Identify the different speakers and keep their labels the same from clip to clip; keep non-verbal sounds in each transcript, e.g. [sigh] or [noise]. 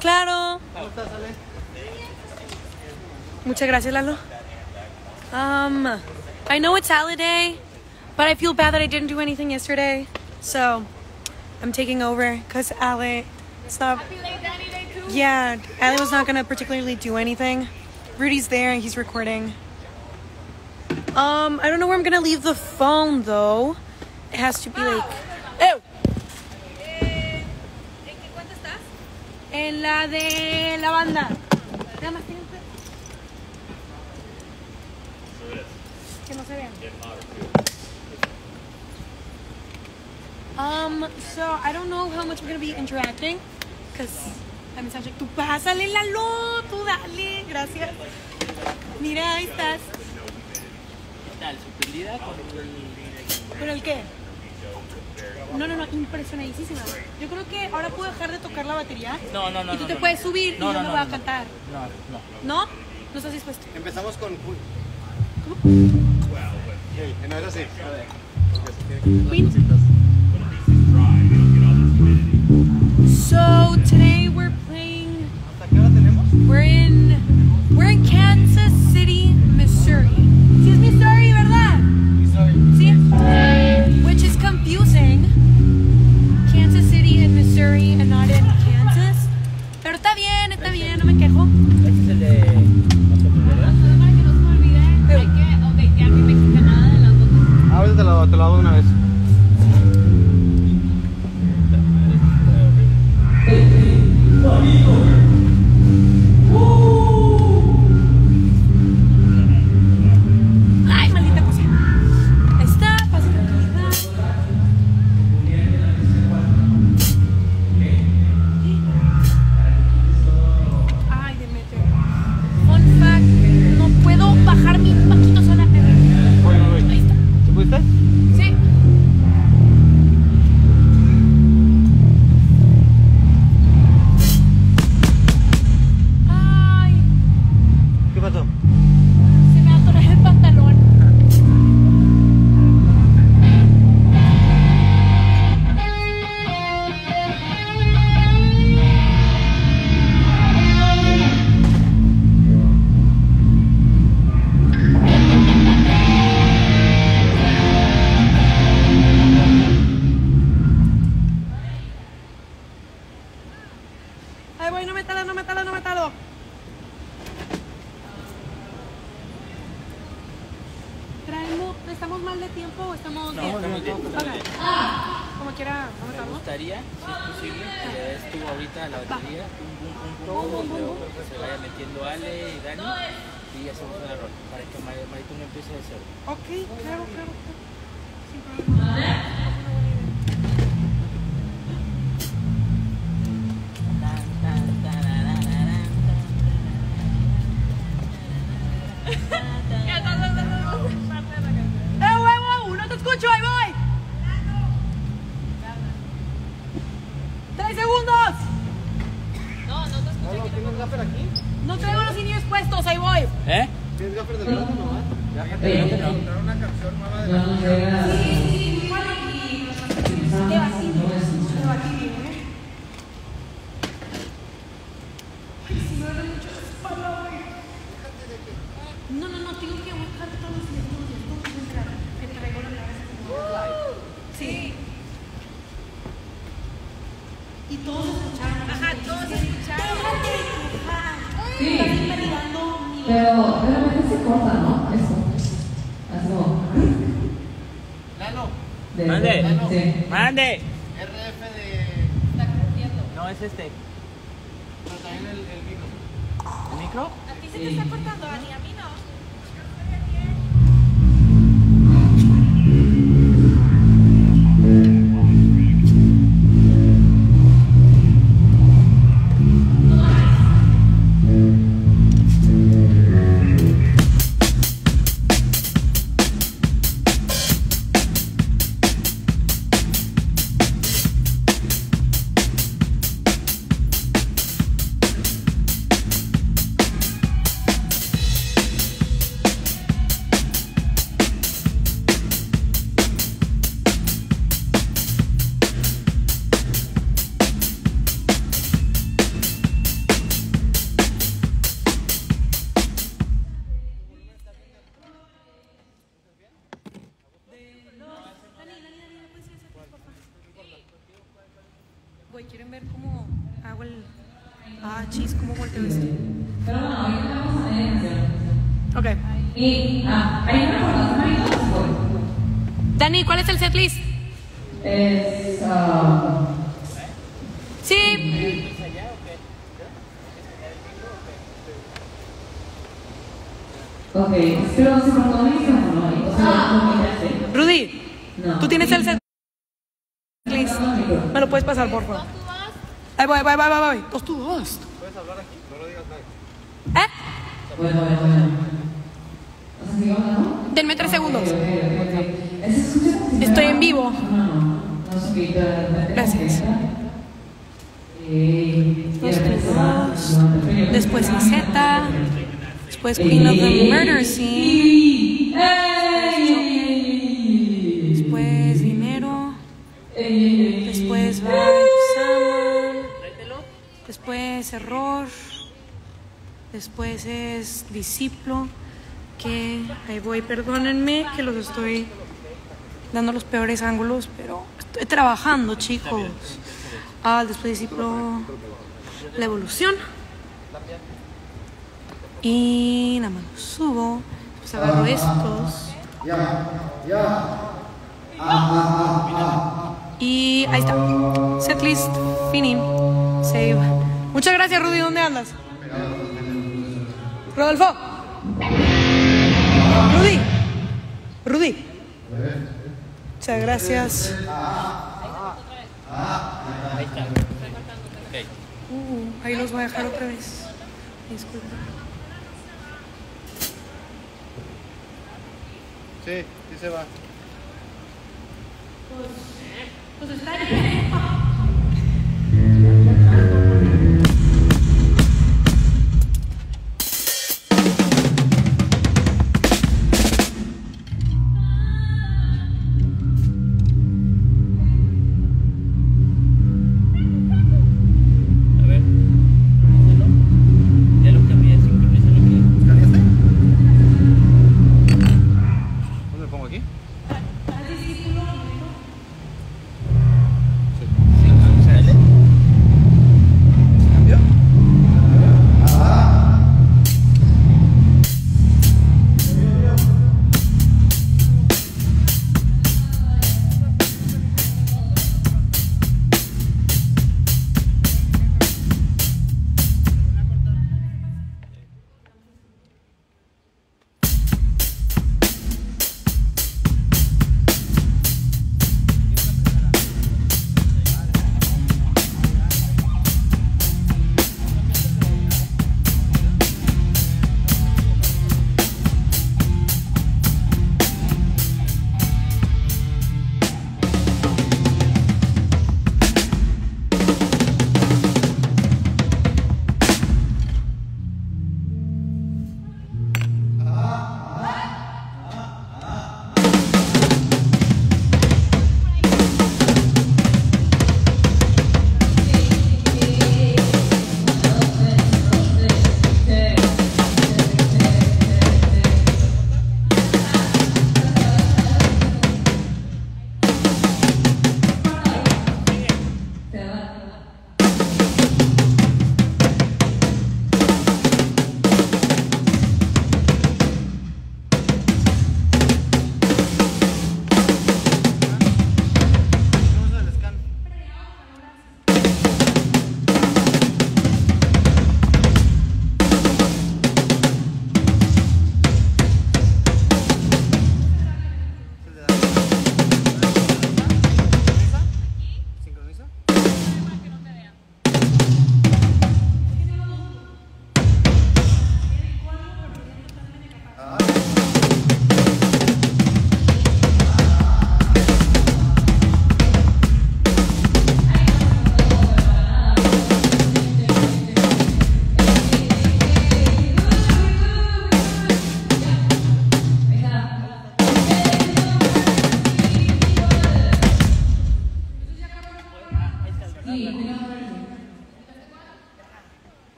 Speaker 1: Claro.
Speaker 2: ¿Cómo estás, Ale?
Speaker 1: Muchas gracias, Lalo. Um, I know it's holiday, but I feel bad that I didn't do anything yesterday. So, I'm taking over because Ale stopped. Yeah, Ale was not gonna particularly do anything. Rudy's there and he's recording. Um, I don't know where I'm gonna leave the phone though. It has to be like. Ew!
Speaker 3: En
Speaker 1: la de la banda. Que- no se vean. Um, so I don't know how much we're gonna be interacting, cause la mensaje, tú pásale Lalo, tú dale, gracias. Mira, ahí estás.
Speaker 2: ¿Qué tal? ¿Sorprendida con el...
Speaker 1: ¿Pero el qué? No, no, no, impresionadísima. Yo creo que ahora puedo dejar de tocar la batería.
Speaker 2: No, no, no,
Speaker 1: Y tú
Speaker 2: no,
Speaker 1: te
Speaker 2: no,
Speaker 1: puedes
Speaker 2: no.
Speaker 1: subir
Speaker 2: No,
Speaker 1: y yo
Speaker 2: no,
Speaker 1: me
Speaker 2: no,
Speaker 1: voy a cantar.
Speaker 2: No, no.
Speaker 1: ¿No? ¿No estás dispuesto?
Speaker 4: Empezamos con. Queen.
Speaker 2: Sí,
Speaker 4: No es así.
Speaker 1: Queen. So today we're playing.
Speaker 4: ¿Hasta qué hora tenemos?
Speaker 1: We're in. We're in Kansas City, Missouri.
Speaker 3: Se
Speaker 2: vaya metiendo Ale y Dani, y hacemos un error, para que Mar- Marito no empiece de cero.
Speaker 1: Ok, claro, claro. claro. Sin problema. No,
Speaker 3: no, no,
Speaker 1: tengo que buscar todos los minutos y entonces entrar. Me traigo la cabeza como Sí. Y todos escucharon.
Speaker 3: Ajá, todos escucharon.
Speaker 1: Déjate de quejar. Estás invalidando mi...
Speaker 5: Pero realmente se corta, ¿no? Eso. Como.
Speaker 4: Lalo,
Speaker 5: de-
Speaker 2: Mande.
Speaker 5: Sí.
Speaker 2: ¡Mande!
Speaker 4: RF de.
Speaker 3: Está corriendo.
Speaker 2: No, es este.
Speaker 4: Pero también el, el micro.
Speaker 2: ¿El micro?
Speaker 3: ¿A ti se te está cortando, Ani? A mí
Speaker 1: Ok.
Speaker 5: Y, ah, hay una por.
Speaker 1: Dani, ¿cuál es el setlist?
Speaker 5: Es, ah,
Speaker 1: Sí.
Speaker 5: ok, pero se cortó el micrófono, o sea, no miraste.
Speaker 1: Rudy,
Speaker 5: No.
Speaker 1: tú tienes el setlist. Me lo puedes pasar, por favor. Ahí voy, voy, voy, voy, voy. Dos tú, dos. ¿Eh?
Speaker 5: Bueno, bueno, bueno.
Speaker 1: Denme tres segundos.
Speaker 5: Ok, ok, ok. ¿Se escucha como si
Speaker 1: Estoy en vivo.
Speaker 5: No, no, no.
Speaker 1: Gracias.
Speaker 5: Eh.
Speaker 1: Después Z. Después Queen of the Murder Scene. Después es Disciplo. Que ahí voy, perdónenme que los estoy dando los peores ángulos, pero estoy trabajando, chicos. Ah, después Disciplo. La evolución. Y nada más subo. Pues agarro estos. Y ahí está. Setlist, finin, save. Muchas gracias, Rudy. ¿Dónde andas? Rodolfo. Rudy. Rudy. Muchas gracias.
Speaker 2: Ahí está. Ok.
Speaker 1: Uh, ahí los voy a dejar otra vez. Disculpen.
Speaker 4: Sí, sí se va.
Speaker 1: Pues está bien.
Speaker 4: ¿Dónde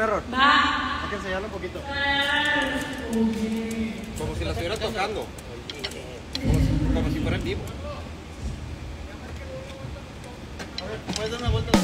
Speaker 1: Error. Hay que enseñarlo un poquito.
Speaker 4: Como si la estuviera tocando. Como si, como si fuera en vivo.
Speaker 1: A ver, ¿puedes dar una vuelta?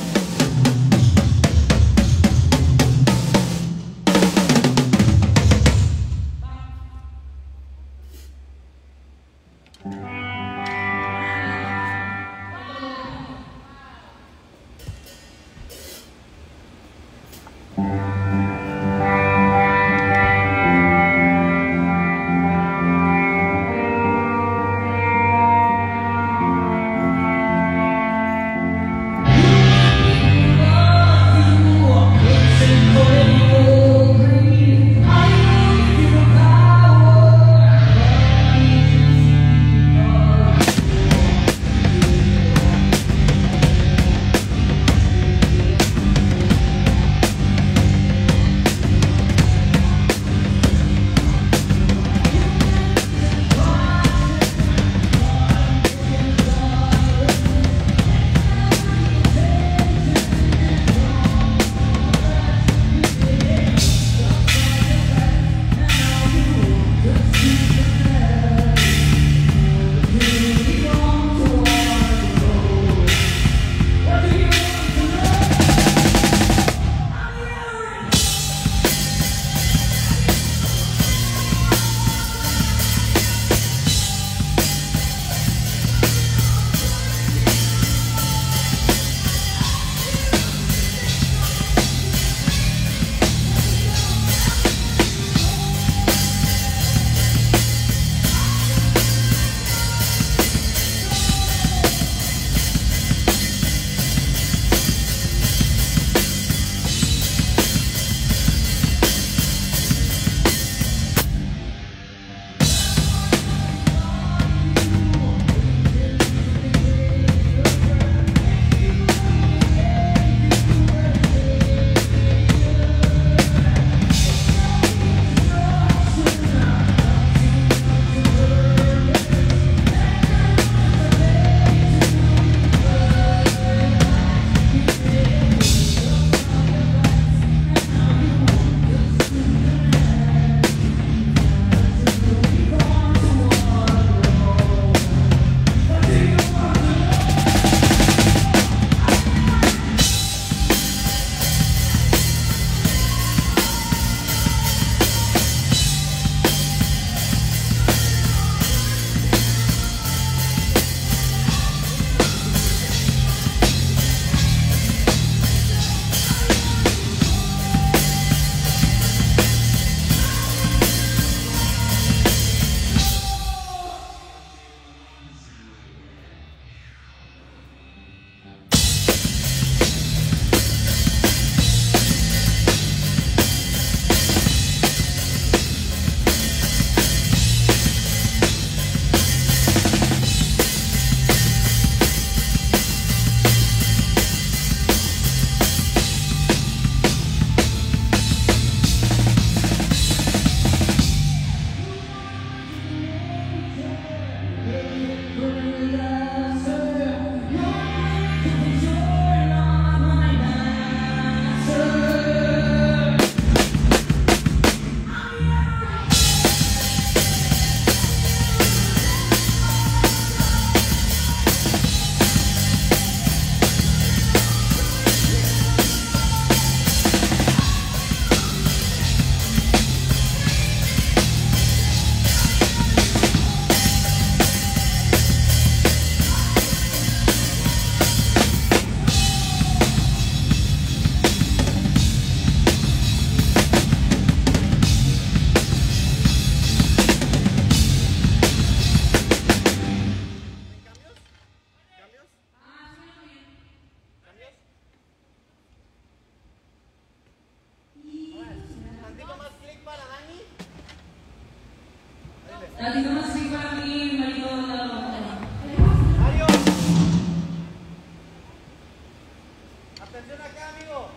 Speaker 4: Atención acá, amigo.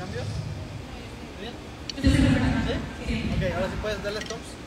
Speaker 4: ¿Cambios? ¿Bien? ¿Sí? Ok, ahora sí puedes darle stops.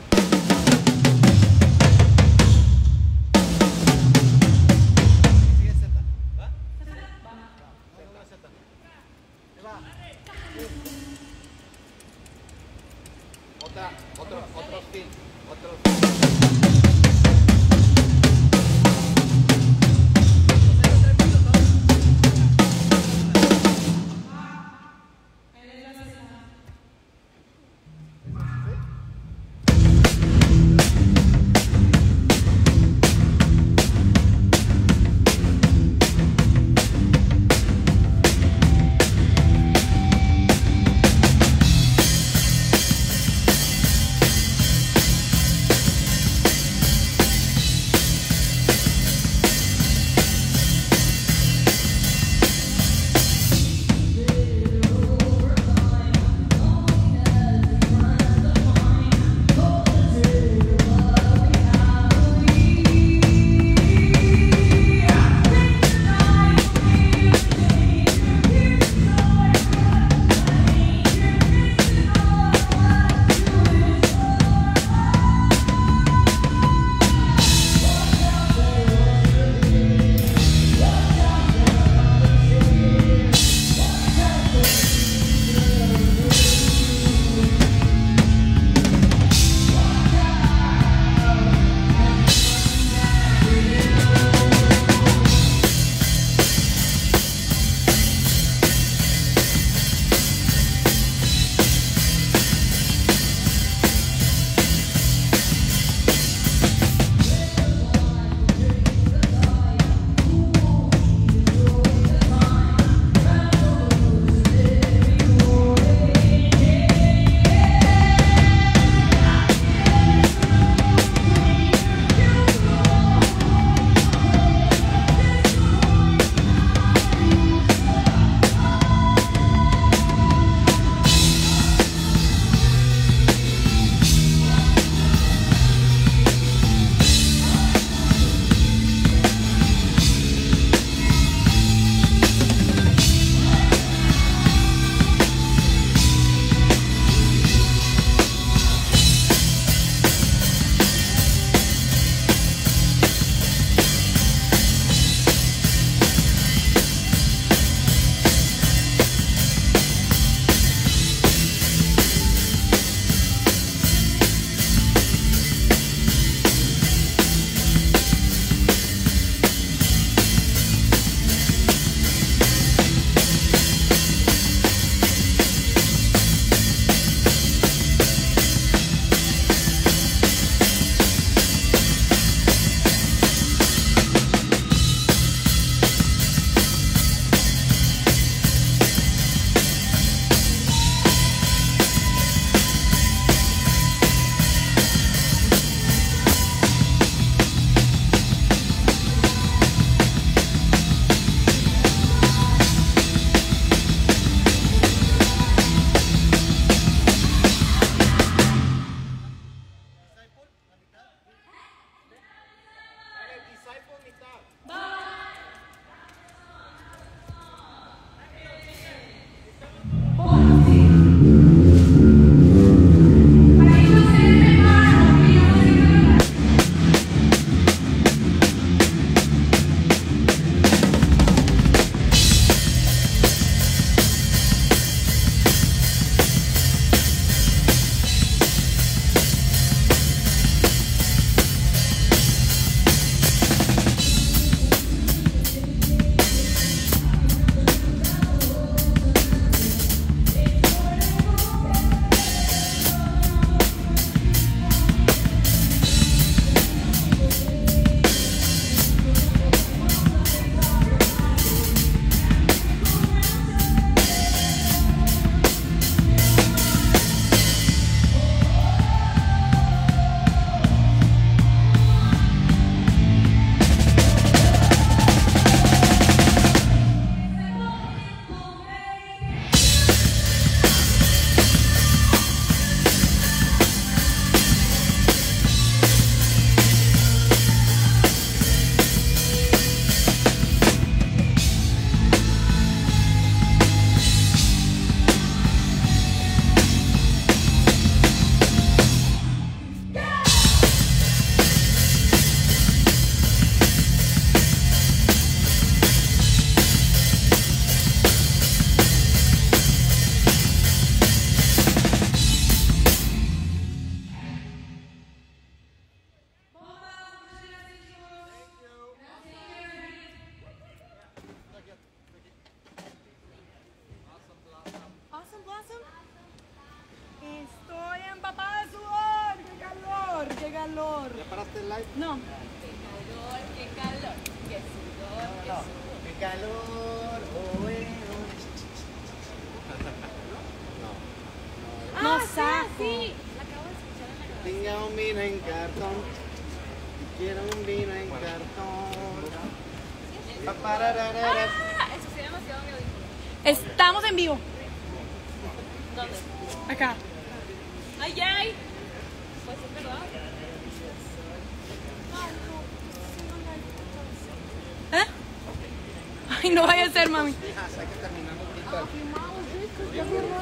Speaker 3: Ay,
Speaker 1: no vaya a ser, mami.
Speaker 4: Que.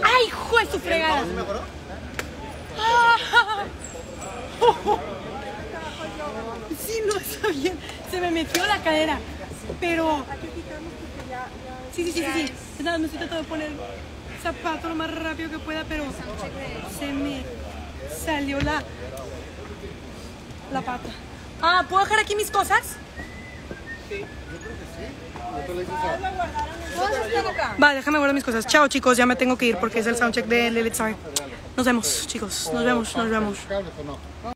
Speaker 1: Ay, de su fregada.
Speaker 4: ¿Sí?
Speaker 1: Ah. [laughs] Sí, no está bien. Se me metió la cadera. Pero. Sí, sí, sí, sí. sí. Nada, me estoy tratando de poner zapato lo más rápido que pueda, pero se me salió la, la pata. Ah, ¿puedo dejar aquí mis cosas?
Speaker 4: Después le dices a-
Speaker 1: Va, déjame guardar mis cosas. Chao, chicos, ya me tengo que ir porque es el soundcheck de Lilith Sorry. Nos vemos, chicos. Nos vemos, nos vemos.